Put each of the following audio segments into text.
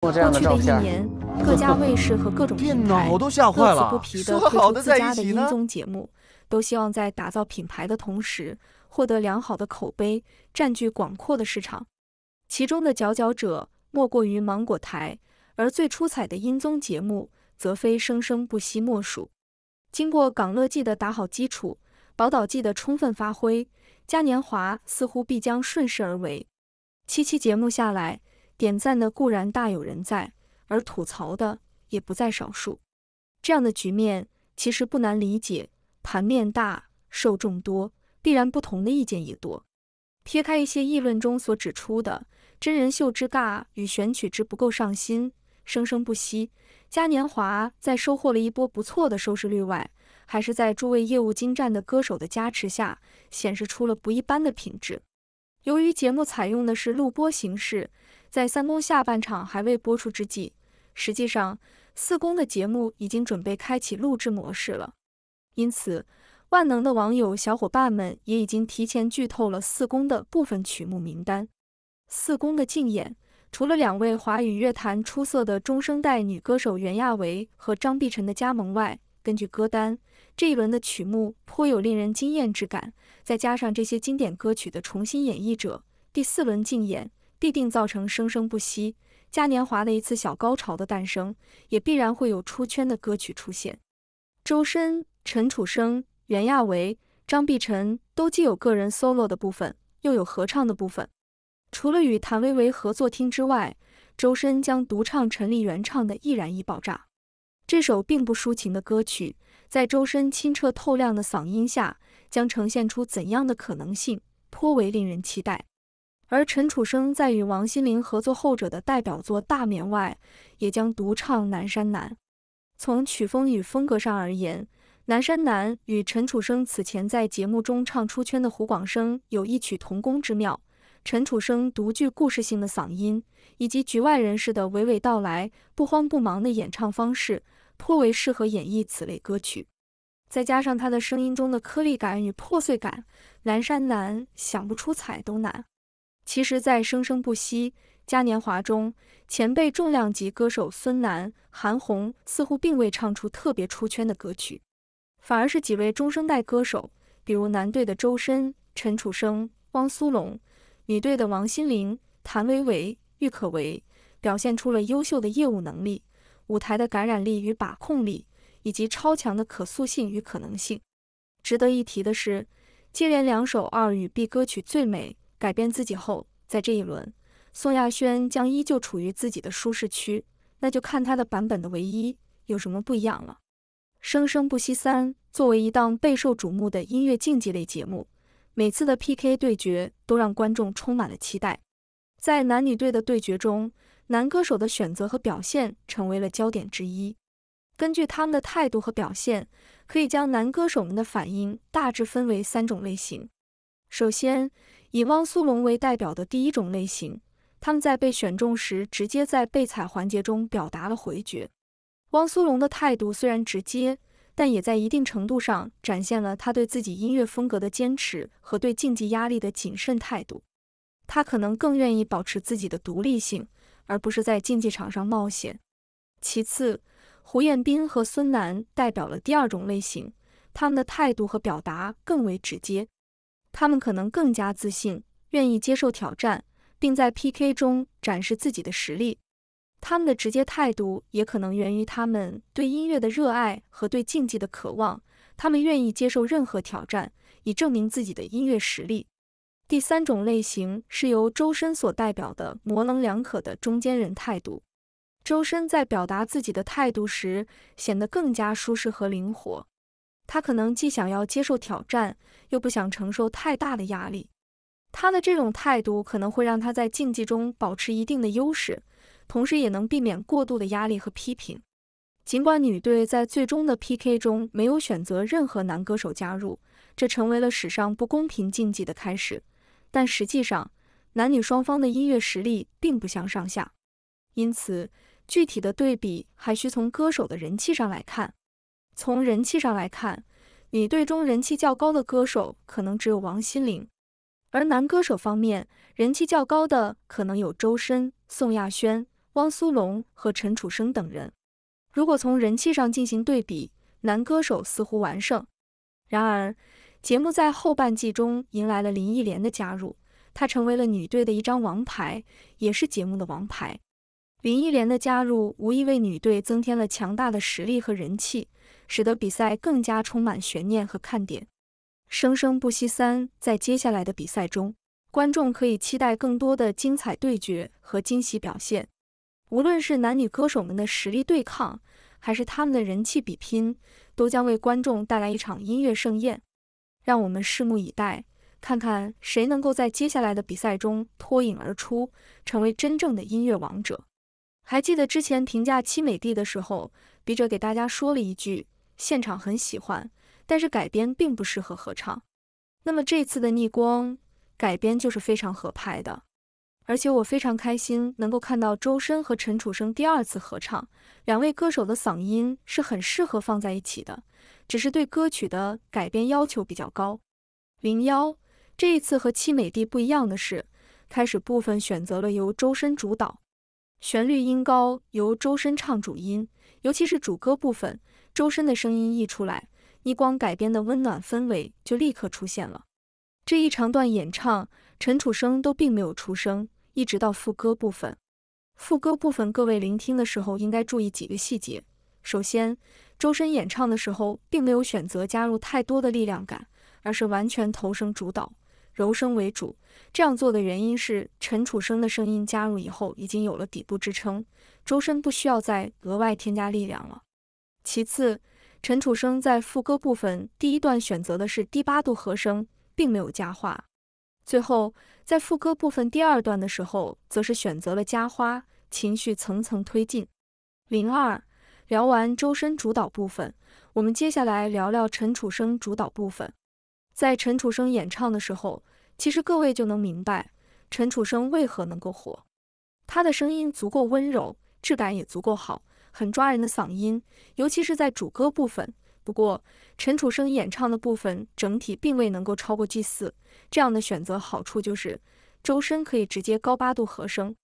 过这样的过去的一照片，年，各家卫视和各种电平台脑都吓坏了乐此不，疲地说推出自好的在家的音一起呢？综节目，都希望在打造品牌的同时，获得良好的口碑，占据广阔的市场。其中的佼佼者莫过于芒果台，而最出彩的音综节目则非生生不息莫属。经过港乐季的打好基础，宝岛季的充分发挥，嘉年华似乎必将顺势而为。七期节目下来，点赞的固然大有人在，而吐槽的也不在少数。这样的局面其实不难理解，盘面大，受众多，必然不同的意见也多。撇开一些议论中所指出的真人秀之尬与选曲之不够上心、生生不息，嘉年华在收获了一波不错的收视率外，还是在诸位业务精湛的歌手的加持下，显示出了不一般的品质。由于节目采用的是录播形式，在三公下半场还未播出之际，实际上四公的节目已经准备开启录制模式了。因此，万能的网友小伙伴们也已经提前剧透了四公的部分曲目名单。四公的竞演，除了两位华语乐坛出色的中生代女歌手袁娅维和张碧晨的加盟外，根据歌单，这一轮的曲目颇有令人惊艳之感。再加上这些经典歌曲的重新演绎者，第四轮竞演必定造成生生不息。嘉年华的一次小高潮的诞生，也必然会有出圈的歌曲出现。周深、陈楚生、袁娅维、张碧晨都既有个人 solo 的部分，又有合唱的部分。除了与谭维维合作听之外，周深将独唱陈粒原唱的《易燃易爆炸》。这首并不抒情的歌曲，在周深清澈透亮的嗓音下，将呈现出怎样的可能性，颇为令人期待。而陈楚生在与王心凌合作后者的代表作《大眠》外，也将独唱《南山南》。从曲风与风格上而言，《南山南》与陈楚生此前在节目中唱出圈的胡广生有异曲同工之妙。陈楚生独具故事性的嗓音，以及局外人士的娓娓道来、不慌不忙的演唱方式，颇为适合演绎此类歌曲。再加上他的声音中的颗粒感与破碎感，《南山南》想不出彩都难。其实，在《生生不息》嘉年华中，前辈重量级歌手孙楠、韩红似乎并未唱出特别出圈的歌曲，反而是几位中生代歌手，比如男队的周深、陈楚生、汪苏泷，女队的王心凌、谭维维、郁可唯，表现出了优秀的业务能力、舞台的感染力与把控力，以及超强的可塑性与可能性。值得一提的是，接连两首二语 B 歌曲《最美》改变自己后，在这一轮，宋亚轩将依旧处于自己的舒适区，那就看他的版本的唯一有什么不一样了。生生不息三作为一档备受瞩目的音乐竞技类节目，每次的 PK 对决都让观众充满了期待。在男女队的对决中，男歌手的选择和表现成为了焦点之一。根据他们的态度和表现，可以将男歌手们的反应大致分为三种类型。首先，以汪苏泷为代表的第一种类型，他们在被选中时，直接在备采环节中表达了回绝。汪苏泷的态度虽然直接，但也在一定程度上展现了他对自己音乐风格的坚持和对竞技压力的谨慎态度。他可能更愿意保持自己的独立性，而不是在竞技场上冒险。其次，胡彦斌和孙楠代表了第二种类型，他们的态度和表达更为直接。他们可能更加自信，愿意接受挑战，并在 PK 中展示自己的实力。他们的直接态度也可能源于他们对音乐的热爱和对竞技的渴望。他们愿意接受任何挑战，以证明自己的音乐实力。第三种类型是由周深所代表的模棱两可的中间人态度。周深在表达自己的态度时，显得更加舒适和灵活。他可能既想要接受挑战，又不想承受太大的压力。他的这种态度可能会让他在竞技中保持一定的优势，同时也能避免过度的压力和批评。尽管女队在最终的 PK 中没有选择任何男歌手加入，这成为了史上不公平竞技的开始，但实际上男女双方的音乐实力并不相上下。因此，具体的对比还需从歌手的人气上来看。从人气上来看，女队中人气较高的歌手可能只有王心凌，而男歌手方面人气较高的可能有周深、宋亚轩、汪苏泷和陈楚生等人。如果从人气上进行对比，男歌手似乎完胜。然而，节目在后半季中迎来了林忆莲的加入，她成为了女队的一张王牌，也是节目的王牌。林忆莲的加入无疑为女队增添了强大的实力和人气，使得比赛更加充满悬念和看点。生生不息三在接下来的比赛中，观众可以期待更多的精彩对决和惊喜表现。无论是男女歌手们的实力对抗，还是他们的人气比拼，都将为观众带来一场音乐盛宴。让我们拭目以待，看看谁能够在接下来的比赛中脱颖而出，成为真正的音乐王者。还记得之前评价七美帝的时候，笔者给大家说了一句：现场很喜欢，但是改编并不适合合唱。那么这次的逆光改编就是非常合拍的。而且我非常开心能够看到周深和陈楚生第二次合唱，两位歌手的嗓音是很适合放在一起的，只是对歌曲的改编要求比较高。零幺这一次和七美帝不一样的是，开始部分选择了由周深主导，旋律音高由周深唱主音，尤其是主歌部分，周深的声音一出来，逆光改编的温暖氛围就立刻出现了。这一长段演唱，陈楚生都并没有出声。一直到副歌部分，副歌部分各位聆听的时候应该注意几个细节。首先，周深演唱的时候并没有选择加入太多的力量感，而是完全头声主导，柔声为主。这样做的原因是陈楚生的声音加入以后已经有了底部支撑，周深不需要再额外添加力量了。其次，陈楚生在副歌部分第一段选择的是低八度和声，并没有加花。最后，在副歌部分第二段的时候，则是选择了加花，情绪层层推进。零二聊完周深主导部分，我们接下来聊聊陈楚生主导部分。在陈楚生演唱的时候，其实各位就能明白陈楚生为何能够火。他的声音足够温柔，质感也足够好，很抓人的嗓音，尤其是在主歌部分。不过，陈楚生演唱的部分整体并未能够超过 G 四，这样的选择好处就是周深可以直接高八度和声，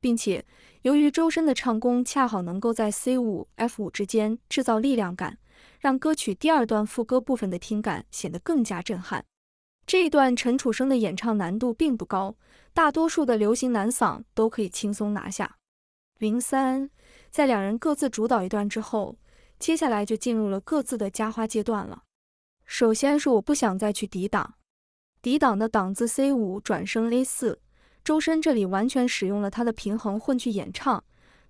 并且由于周深的唱功恰好能够在 C 五 F 五之间制造力量感，让歌曲第二段副歌部分的听感显得更加震撼。这一段陈楚生的演唱难度并不高，大多数的流行男嗓都可以轻松拿下。零三，在两人各自主导一段之后。接下来就进入了各自的加花阶段了。首先是我不想再去抵挡，抵挡的挡字 C 五转升 A 四，周深这里完全使用了他的平衡混去演唱，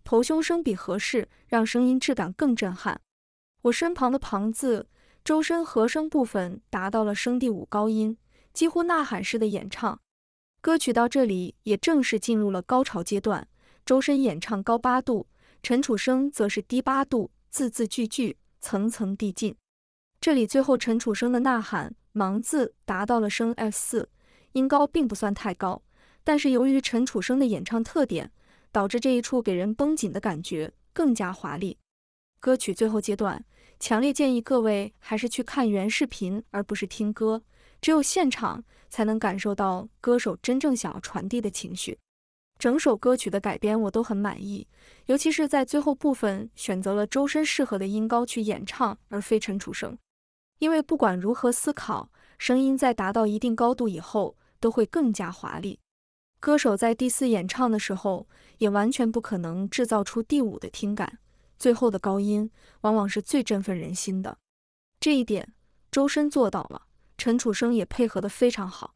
头胸声比合适，让声音质感更震撼。我身旁的旁字，周深和声部分达到了升第五高音，几乎呐喊式的演唱。歌曲到这里也正式进入了高潮阶段，周深演唱高八度，陈楚生则是低八度。字字句句，层层递进。这里最后陈楚生的呐喊“盲”字达到了升 F 四，音高并不算太高，但是由于陈楚生的演唱特点，导致这一处给人绷紧的感觉更加华丽。歌曲最后阶段，强烈建议各位还是去看原视频，而不是听歌，只有现场才能感受到歌手真正想要传递的情绪。整首歌曲的改编我都很满意，尤其是在最后部分选择了周深适合的音高去演唱，而非陈楚生。因为不管如何思考，声音在达到一定高度以后都会更加华丽。歌手在第四演唱的时候，也完全不可能制造出第五的听感。最后的高音往往是最振奋人心的，这一点周深做到了，陈楚生也配合得非常好。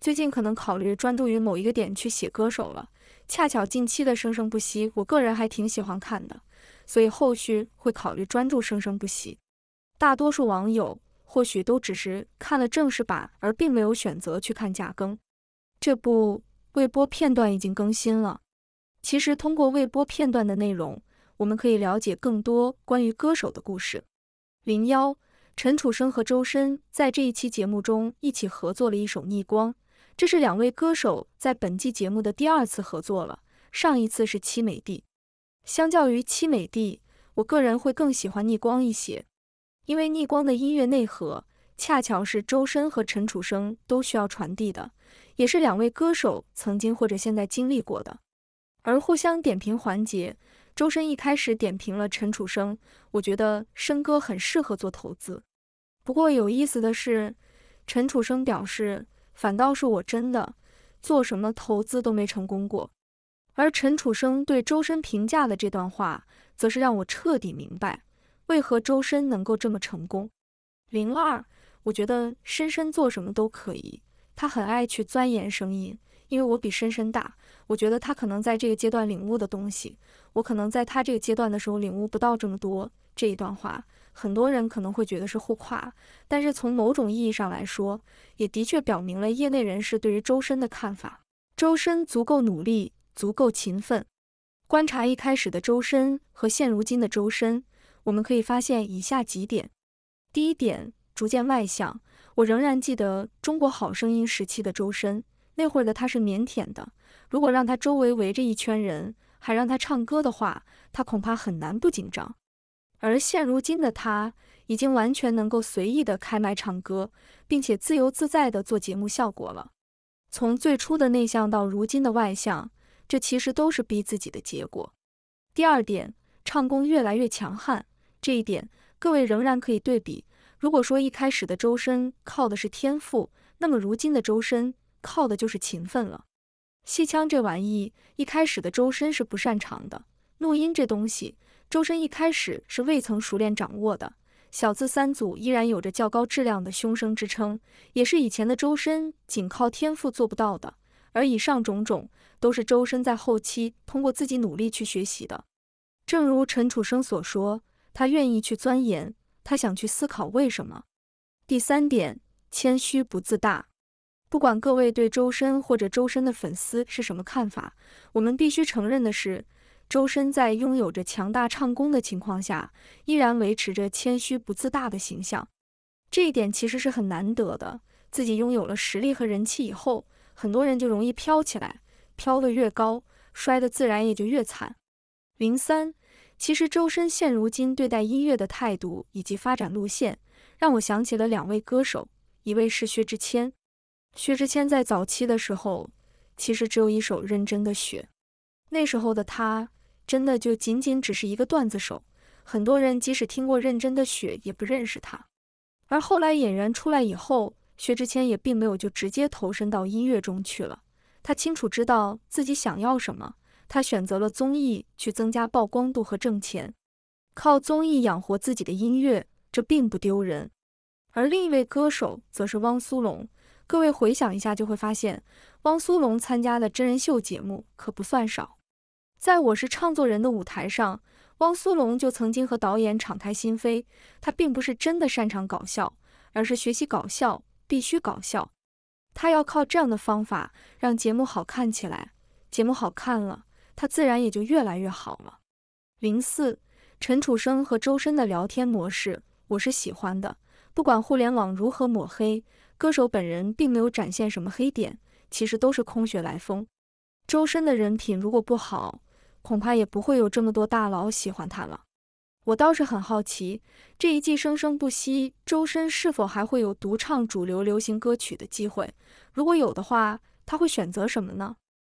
最近可能考虑专注于某一个点去写歌手了，恰巧近期的生生不息，我个人还挺喜欢看的，所以后续会考虑专注生生不息。大多数网友或许都只是看了正式版，而并没有选择去看加更。这部未播片段已经更新了。其实通过未播片段的内容，我们可以了解更多关于歌手的故事。零幺，陈楚生和周深在这一期节目中一起合作了一首《逆光》。这是两位歌手在本季节目的第二次合作了，上一次是七美帝。相较于七美帝，我个人会更喜欢逆光一些，因为逆光的音乐内核恰巧是周深和陈楚生都需要传递的，也是两位歌手曾经或者现在经历过的。而互相点评环节，周深一开始点评了陈楚生，我觉得深哥很适合做投资。不过有意思的是，陈楚生表示，反倒是我真的做什么投资都没成功过。而陈楚生对周深评价的这段话，则是让我彻底明白，为何周深能够这么成功。零二，我觉得深深做什么都可以，他很爱去钻研声音。因为我比深深大，我觉得他可能在这个阶段领悟的东西，我可能在他这个阶段的时候领悟不到这么多。这一段话，很多人可能会觉得是互夸，但是从某种意义上来说，也的确表明了业内人士对于周深的看法。周深足够努力，足够勤奋。观察一开始的周深和现如今的周深，我们可以发现以下几点：第一点，逐渐外向。我仍然记得《中国好声音》时期的周深。那会儿的他是腼腆的，如果让他周围围着一圈人，还让他唱歌的话，他恐怕很难不紧张。而现如今的他，已经完全能够随意的开麦唱歌，并且自由自在的做节目效果了。从最初的内向到如今的外向，这其实都是逼自己的结果。第二点，唱功越来越强悍，这一点各位仍然可以对比。如果说一开始的周深靠的是天赋，那么如今的周深。靠的就是勤奋了。戏腔这玩意，一开始的周深是不擅长的。录音这东西，周深一开始是未曾熟练掌握的。小字三组依然有着较高质量的胸声支撑，也是以前的周深仅靠天赋做不到的。而以上种种，都是周深在后期通过自己努力去学习的。正如陈楚生所说，他愿意去钻研，他想去思考为什么。第三点，谦虚不自大。不管各位对周深或者周深的粉丝是什么看法，我们必须承认的是，周深在拥有着强大唱功的情况下，依然维持着谦虚不自大的形象。这一点其实是很难得的。自己拥有了实力和人气以后，很多人就容易飘起来，飘得越高，摔得自然也就越惨。零三，其实周深现如今对待音乐的态度以及发展路线，让我想起了两位歌手，一位是薛之谦。薛之谦在早期的时候，其实只有一首《认真的雪》，那时候的他真的就仅仅只是一个段子手，很多人即使听过《认真的雪》也不认识他。而后来演员出来以后，薛之谦也并没有就直接投身到音乐中去了，他清楚知道自己想要什么，他选择了综艺去增加曝光度和挣钱，靠综艺养活自己的音乐，这并不丢人。而另一位歌手则是汪苏泷。各位回想一下，就会发现汪苏泷参加的真人秀节目可不算少。在我是唱作人的舞台上，汪苏泷就曾经和导演敞开心扉。他并不是真的擅长搞笑，而是学习搞笑必须搞笑。他要靠这样的方法让节目好看起来。节目好看了，他自然也就越来越好了。零四，陈楚生和周深的聊天模式，我是喜欢的。不管互联网如何抹黑。歌手本人并没有展现什么黑点，其实都是空穴来风。周深的人品如果不好，恐怕也不会有这么多大佬喜欢他了。我倒是很好奇，这一季生生不息，周深是否还会有独唱主流流行歌曲的机会？如果有的话，他会选择什么呢？